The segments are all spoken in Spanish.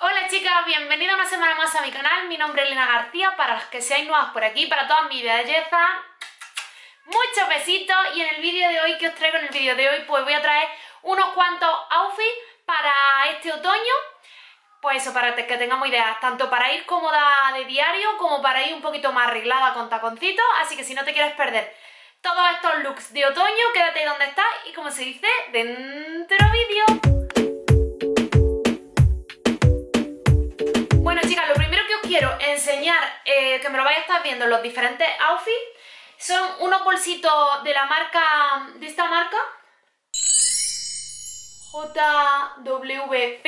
Hola chicas, bienvenidas una semana más a mi canal, mi nombre es Elena García, para las que seáis nuevas por aquí, para todas mis bellezas, muchos besitos y en el vídeo de hoy que os traigo, en el vídeo de hoy pues voy a traer unos cuantos outfits para este otoño, pues eso, para que tengamos ideas, tanto para ir cómoda de diario como para ir un poquito más arreglada con taconcitos, así que si no te quieres perder todos estos looks de otoño, quédate donde estás y como se dice, dentro vídeo. Quiero enseñar, eh, que me lo vais a estar viendo los diferentes outfits, son unos bolsitos de la marca, de esta marca, JWP,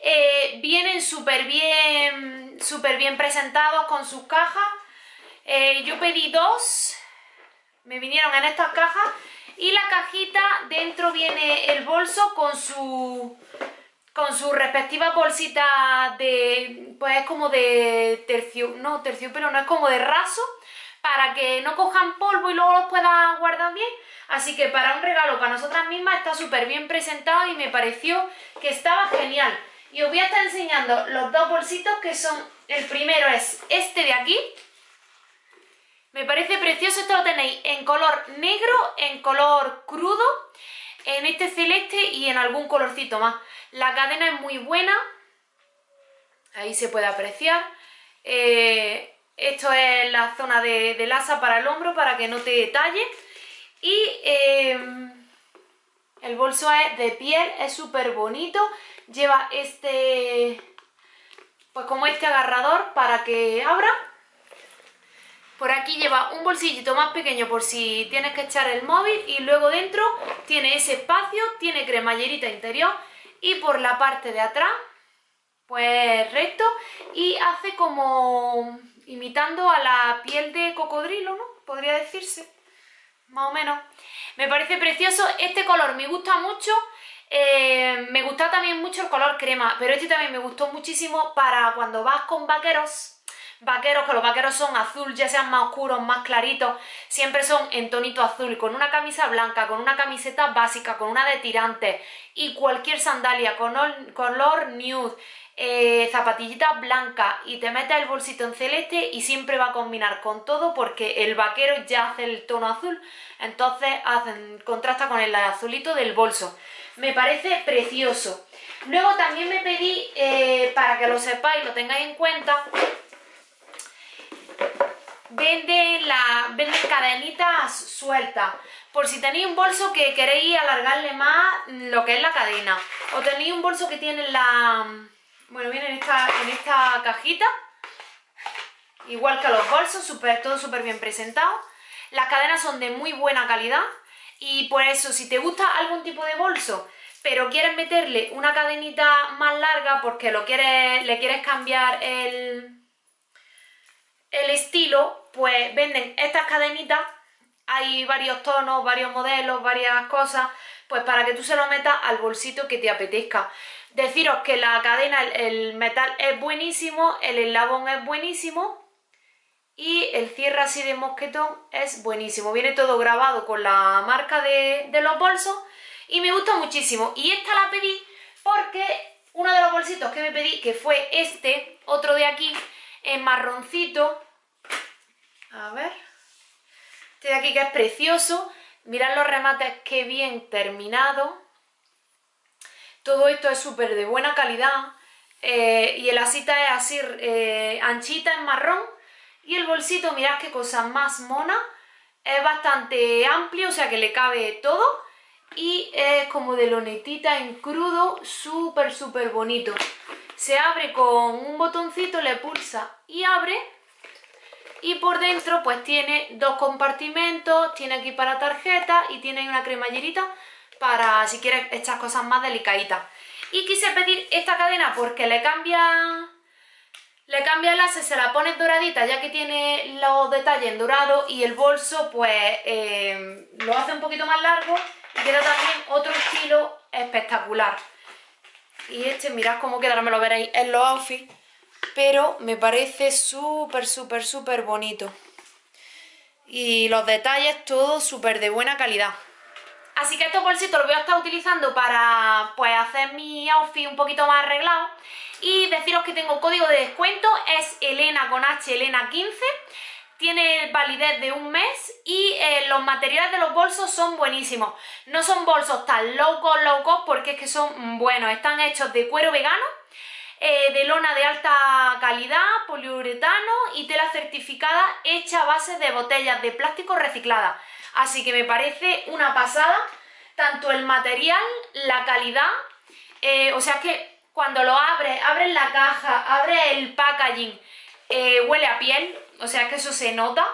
eh, vienen súper bien, súper bien presentados con sus cajas, eh, yo pedí dos, me vinieron en estas cajas, y la cajita dentro viene el bolso con su con su respectiva bolsita de, pues es como de tercio, no terciopelo, no es como de raso, para que no cojan polvo y luego los pueda guardar bien. Así que para un regalo para nosotras mismas está súper bien presentado y me pareció que estaba genial. Y os voy a estar enseñando los dos bolsitos que son, el primero es este de aquí. Me parece precioso, esto lo tenéis en color negro, en color crudo, en este celeste y en algún colorcito más. La cadena es muy buena, ahí se puede apreciar. Eh, esto es la zona de, asa para el hombro para que no te talle. Y eh, el bolso es de piel, es súper bonito. Lleva este, pues como este agarrador para que abra. Por aquí lleva un bolsillito más pequeño por si tienes que echar el móvil y luego dentro tiene ese espacio, tiene cremallerita interior y por la parte de atrás pues recto y hace como imitando a la piel de cocodrilo, ¿no? Podría decirse, más o menos. Me parece precioso, este color me gusta mucho, eh, me gusta también mucho el color crema, pero este también me gustó muchísimo para cuando vas con vaqueros, vaqueros, que los vaqueros son azul, ya sean más oscuros, más claritos, siempre son en tonito azul, con una camisa blanca, con una camiseta básica, con una de tirantes y cualquier sandalia con color nude, eh, zapatillita blanca y te metes el bolsito en celeste y siempre va a combinar con todo porque el vaquero ya hace el tono azul, entonces hacen, contrasta con el azulito del bolso. Me parece precioso. Luego también me pedí, eh, para que lo sepáis, lo tengáis en cuenta, venden, la, venden cadenitas sueltas. Por si tenéis un bolso que queréis alargarle más lo que es la cadena. O tenéis un bolso que tiene la... Bueno, viene en esta, en esta cajita. Igual que los bolsos, super, todo súper bien presentado. Las cadenas son de muy buena calidad. Y por eso, si te gusta algún tipo de bolso, pero quieres meterle una cadenita más larga porque lo quieres, le quieres cambiar el, el estilo, pues venden estas cadenitas, hay varios tonos, varios modelos, varias cosas, pues para que tú se lo metas al bolsito que te apetezca. Deciros que la cadena, el metal es buenísimo, el eslabón es buenísimo y el cierre así de mosquetón es buenísimo. Viene todo grabado con la marca de, de los bolsos y me gusta muchísimo. Y esta la pedí porque uno de los bolsitos que me pedí, que fue este, otro de aquí, en marroncito, a ver. Este de aquí que es precioso. Mirad los remates, qué bien terminado. Todo esto es súper de buena calidad. Eh, y el asita es así eh, anchita en marrón. Y el bolsito, mirad qué cosa más mona. Es bastante amplio, o sea que le cabe todo. Y es como de lonetita en crudo, súper, súper bonito. Se abre con un botoncito, le pulsa y abre y por dentro pues tiene dos compartimentos, tiene aquí para tarjeta y tiene una cremallerita para si quieres estas cosas más delicaditas. Y quise pedir esta cadena porque le cambia le cambia el ase, se la pone doradita ya que tiene los detalles en dorado y el bolso pues eh, lo hace un poquito más largo y queda también otro estilo espectacular. Y este, mirad cómo queda, me lo veréis en los outfits pero me parece súper, súper, súper bonito. Y los detalles, todo súper de buena calidad. Así que estos bolsitos los voy a estar utilizando para pues hacer mi outfit un poquito más arreglado. Y deciros que tengo código de descuento, es Elena con H, Elena 15 tiene validez de un mes y eh, los materiales de los bolsos son buenísimos. No son bolsos tan low cost, porque es que son buenos. Están hechos de cuero vegano, eh, de lona de alta calidad, poliuretano y tela certificada hecha a base de botellas de plástico recicladas. Así que me parece una pasada, tanto el material, la calidad, eh, o sea que cuando lo abres, abres la caja, abres el packaging, huele a piel, o sea que eso se nota.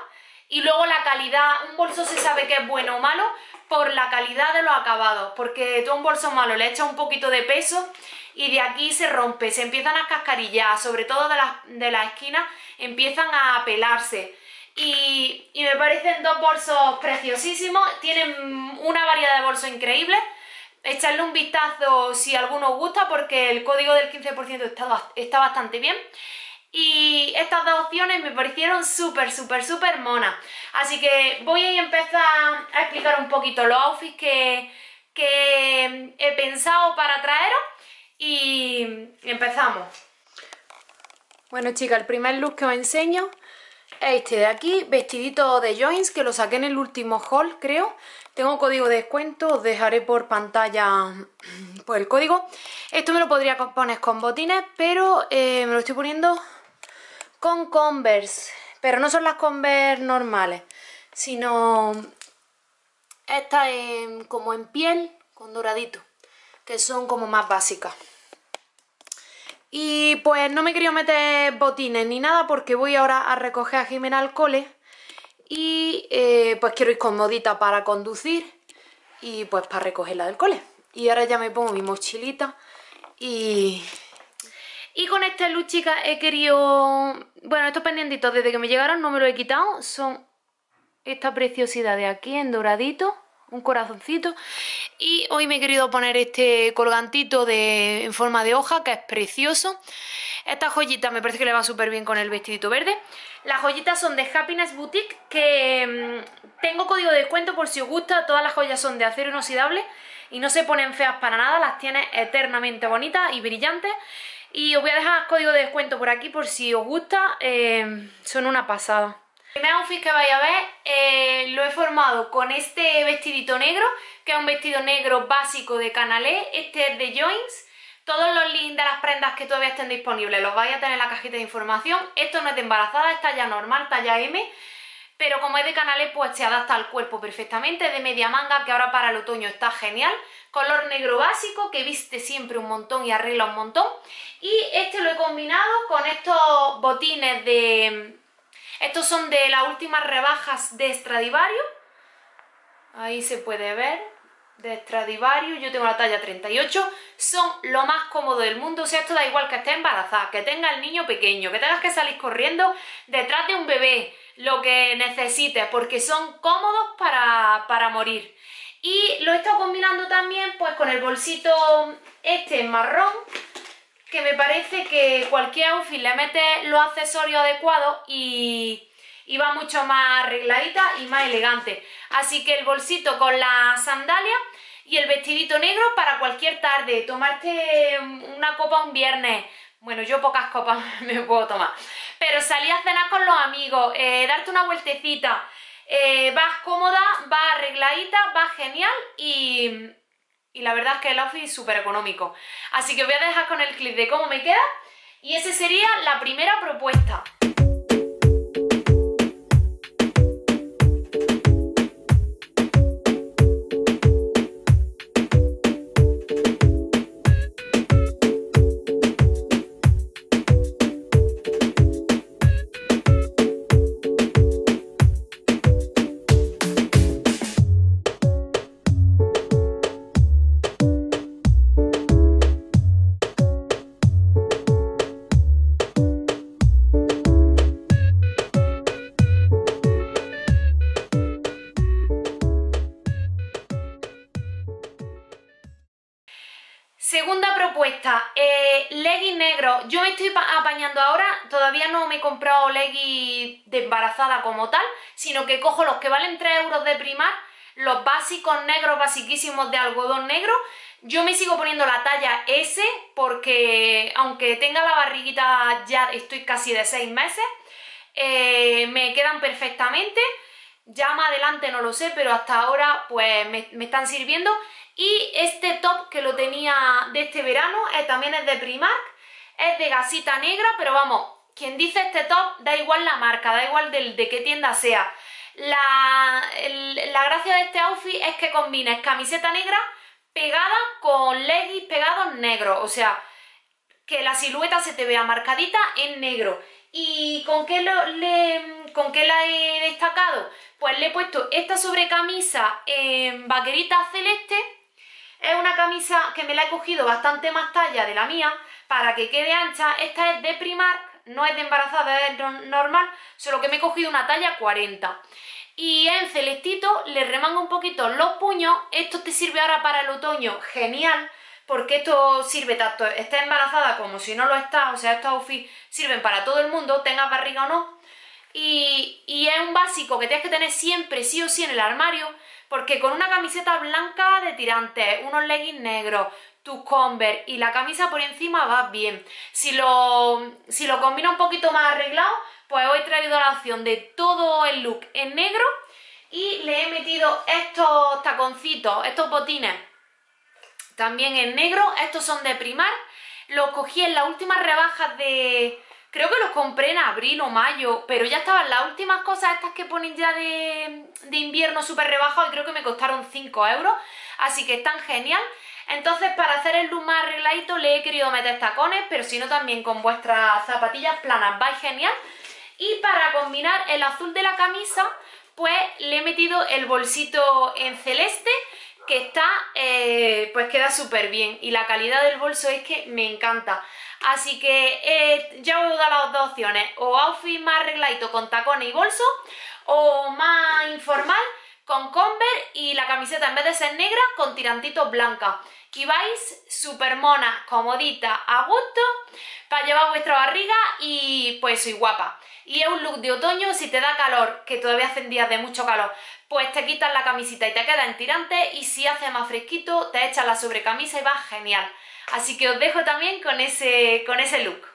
Y luego la calidad, un bolso se sabe que es bueno o malo por la calidad de los acabados, porque tú a un bolso malo le echas un poquito de peso y de aquí se rompe, se empiezan a cascarillar, sobre todo de las, de las esquinas empiezan a pelarse. Y, y, me parecen dos bolsos preciosísimos, tienen una variedad de bolsos increíbles. Echarle un vistazo si alguno os gusta porque el código del 15% está, está bastante bien. Y estas dos opciones me parecieron súper, súper, súper monas. Así que voy a empezar a explicar un poquito los outfits que, que he pensado para traeros y empezamos. Bueno chicas, el primer look que os enseño es este de aquí, vestidito de joins, que lo saqué en el último haul, creo. Tengo código de descuento, os dejaré por pantalla pues, el código. Esto me lo podría poner con botines, pero eh, me lo estoy poniendo con Converse, pero no son las Converse normales, sino estas como en piel con doradito, que son como más básicas. Y pues no me quería meter botines ni nada porque voy ahora a recoger a Jimena al cole y eh, pues quiero ir con modita para conducir y pues para recogerla del cole. Y ahora ya me pongo mi mochilita y y con este luz, chicas, he querido... Bueno, estos pendientitos desde que me llegaron no me los he quitado. Son esta preciosidad de aquí en doradito, un corazoncito. Y hoy me he querido poner este colgantito de, en forma de hoja, que es precioso. Esta joyita me parece que le va súper bien con el vestidito verde. Las joyitas son de Happiness Boutique, que mm, tengo código de descuento por si os gusta. Todas las joyas son de acero inoxidable y no se ponen feas para nada. Las tiene eternamente bonitas y brillantes. Y os voy a dejar código de descuento por aquí por si os gusta, eh, son una pasada. El primer outfit que vais a ver eh, lo he formado con este vestidito negro, que es un vestido negro básico de Canalé, este es de Joins. Todos los links de las prendas que todavía estén disponibles los vais a tener en la cajita de información. Esto no es de embarazada, es talla normal, talla M, pero como es de Canalé pues se adapta al cuerpo perfectamente, de media manga que ahora para el otoño está genial. Color negro básico que viste siempre un montón y arregla un montón. Y este lo he combinado con estos botines de... estos son de las últimas rebajas de Stradivarius. Ahí se puede ver de Stradivarius, yo tengo la talla 38, son lo más cómodo del mundo, o sea, esto da igual que esté embarazada, que tenga el niño pequeño, que tengas que salir corriendo detrás de un bebé, lo que necesites, porque son cómodos para, para morir. Y lo he estado combinando también pues con el bolsito este marrón, que me parece que cualquier outfit le mete los accesorios adecuados y, va mucho más arregladita y más elegante. Así que el bolsito con la sandalia y el vestidito negro para cualquier tarde, tomarte una copa un viernes, bueno, yo pocas copas me puedo tomar, pero salir a cenar con los amigos, eh, darte una vueltecita, eh, vas cómoda, va arregladita, va genial y, y la verdad es que el outfit es súper económico. Así que os voy a dejar con el clip de cómo me queda y esa sería la primera propuesta. Todavía no me he comprado leggings de embarazada como tal, sino que cojo los que valen 3 euros de primar, los básicos negros, basiquísimos de algodón negro. Yo me sigo poniendo la talla S porque aunque tenga la barriguita ya estoy casi de 6 meses, eh, me quedan perfectamente. Ya más adelante no lo sé, pero hasta ahora pues me, están sirviendo. Y este top que lo tenía de este verano eh, también es de Primark, es de gasita negra, pero vamos, quien dice este top da igual la marca, da igual de, de qué tienda sea. La, la gracia de este outfit es que combines camiseta negra pegada con leggings pegados negros, o sea, que la silueta se te vea marcadita en negro. ¿Y con qué, le, con qué la he destacado? Pues le he puesto esta sobrecamisa en vaquerita celeste. Es una camisa que me la he cogido bastante más talla de la mía para que quede ancha. Esta es de Primark, no es de embarazada, es normal, solo que me he cogido una talla 40. Y en celestito le remango un poquito los puños. Esto te sirve ahora para el otoño, genial porque esto sirve tanto, estés embarazada como si no lo estás, o sea, estos outfits sirven para todo el mundo, tengas barriga o no, y, y, es un básico que tienes que tener siempre, sí o sí, en el armario, porque con una camiseta blanca de tirantes, unos leggings negros, tus Converse y la camisa por encima va bien. Si lo, si lo combina un poquito más arreglado, pues hoy he traído la opción de todo el look en negro y le he metido estos taconcitos, estos botines también en negro. Estos son de Primar. Los cogí en las últimas rebajas de... Creo que los compré en abril o mayo, pero ya estaban las últimas cosas estas que ponen ya de, invierno súper rebajados y creo que me costaron 5 euros, así que están genial. Entonces para hacer el look más arregladito le he querido meter tacones, pero si no también con vuestras zapatillas planas, va genial. Y para combinar el azul de la camisa, pues le he metido el bolsito en celeste, que está, eh, pues queda súper bien y la calidad del bolso es que me encanta. Así que eh, ya os he dado las dos opciones, o outfit más arregladito con tacones y bolso, o más informal con Converse y la camiseta en vez de ser negra con tirantitos blancas. Y vais súper mona, comodita, a gusto, para llevar vuestra barriga y pues soy guapa. Y es un look de otoño, si te da calor, que todavía hacen días de mucho calor, pues te quitas la camisita y te queda en tirante y si hace más fresquito te echas la sobrecamisa y va genial. Así que os dejo también con ese, con ese look.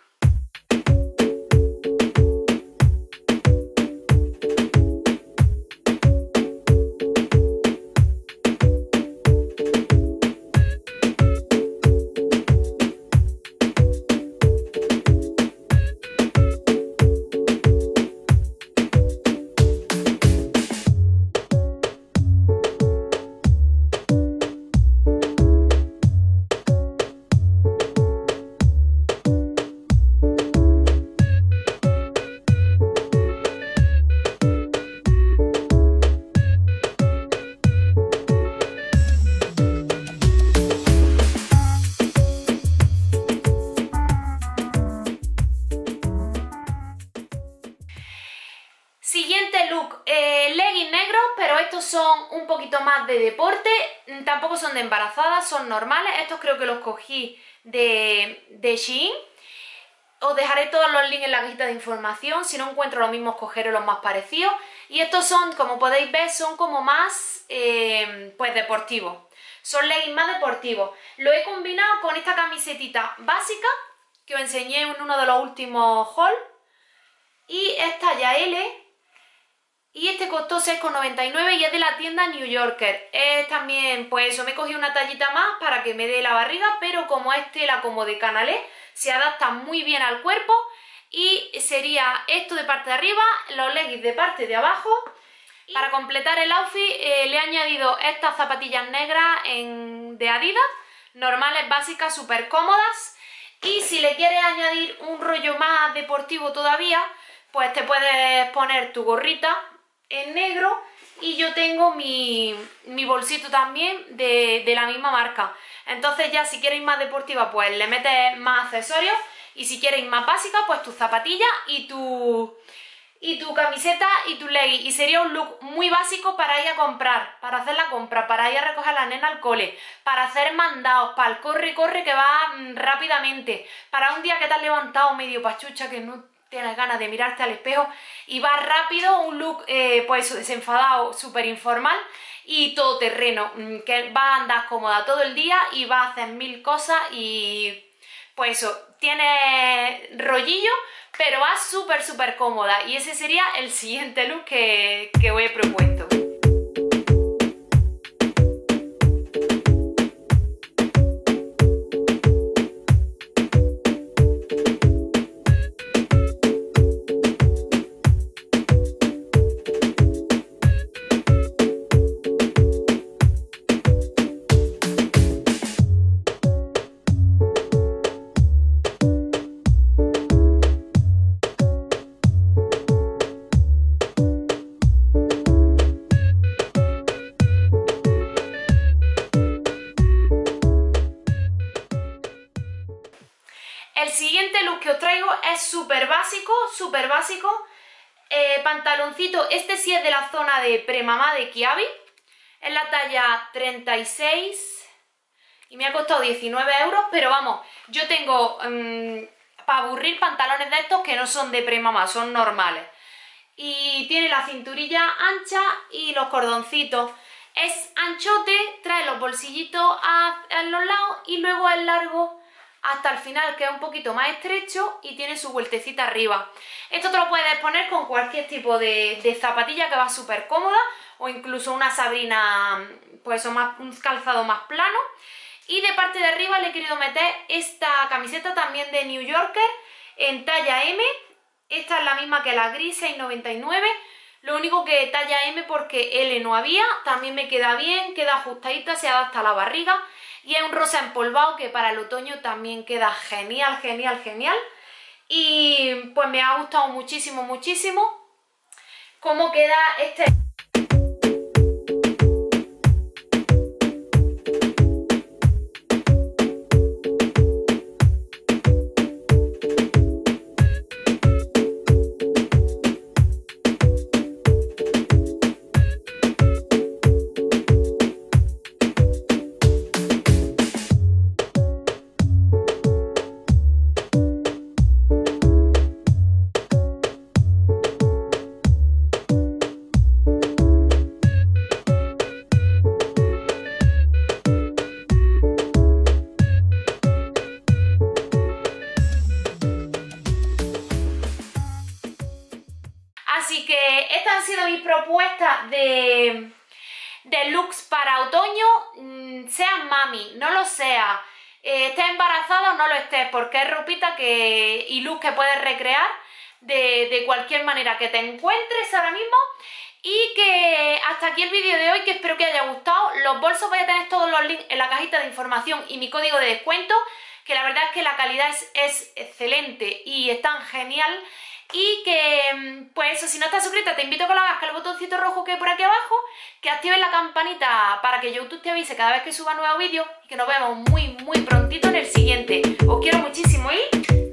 Son un poquito más de deporte, mm, tampoco son de embarazada, son normales. Estos creo que los cogí de, de Shein. Os dejaré todos los links en la cajita de información, si no encuentro los mismos cogeré los más parecidos. Y estos son, como podéis ver, son como más, eh, pues deportivos. Son leggings más deportivos. Lo he combinado con esta camisetita básica, que os enseñé en uno de los últimos hauls. Y esta ya L, y este costó 6,99 y es de la tienda New Yorker. Es también, pues eso, me cogí una tallita más para que me dé la barriga, pero como es tela como de canalé, se adapta muy bien al cuerpo. Y sería esto de parte de arriba, los leggings de parte de abajo. para completar el outfit eh, le he añadido estas zapatillas negras de Adidas, normales, básicas, súper cómodas. Y si le quieres añadir un rollo más deportivo todavía, pues te puedes poner tu gorrita en negro y yo tengo mi, bolsito también de, la misma marca. Entonces ya si queréis más deportiva pues le metes más accesorios y si queréis más básica pues tus zapatillas y tu, y tu camiseta y tu legging. Y sería un look muy básico para ir a comprar, para hacer la compra, para ir a recoger a la nena al cole, para hacer mandados, para el corre corre que va mm, rápidamente, para un día que te has levantado medio pachucha que no tienes ganas de mirarte al espejo y vas rápido, un look eh, pues desenfadado, súper informal y todo terreno, mm, que vas a andar cómoda todo el día y vas a hacer mil cosas y pues eso, tiene rollillo, pero vas súper súper cómoda y ese sería el siguiente look que, que os he propuesto. Que os traigo es súper básico, súper básico. Eh, pantaloncito, este sí es de la zona de premamá de Kiabi. Es la talla 36 y me ha costado 19 euros, pero vamos, yo tengo mm, para aburrir pantalones de estos que no son de premamá, son normales. Y tiene la cinturilla ancha y los cordoncitos. Es anchote, trae los bolsillitos a, a los lados y luego es largo hasta el final que es un poquito más estrecho y tiene su vueltecita arriba. Esto te lo puedes poner con cualquier tipo de, zapatilla que va súper cómoda o incluso una sabrina, pues más, un calzado más plano. Y de parte de arriba le he querido meter esta camiseta también de New Yorker en talla M. Esta es la misma que la gris 6,99. Lo único que talla M porque L no había, también me queda bien, queda ajustadita, se adapta a la barriga y es un rosa empolvado que para el otoño también queda genial, genial, genial. Y pues me ha gustado muchísimo, muchísimo cómo queda este... que, y look que puedes recrear de, cualquier manera que te encuentres ahora mismo. Y que hasta aquí el vídeo de hoy, que espero que haya gustado. Los bolsos voy a tener todos los links en la cajita de información y mi código de descuento, que la verdad es que la calidad es, es excelente y están genial y que, mm, pues eso, si no estás suscrita, te invito a que lo hagas, el botoncito rojo que hay por aquí abajo, que actives la campanita para que YouTube te avise cada vez que suba nuevo vídeo y que nos vemos muy, muy prontito en el siguiente. Os quiero muchísimo y...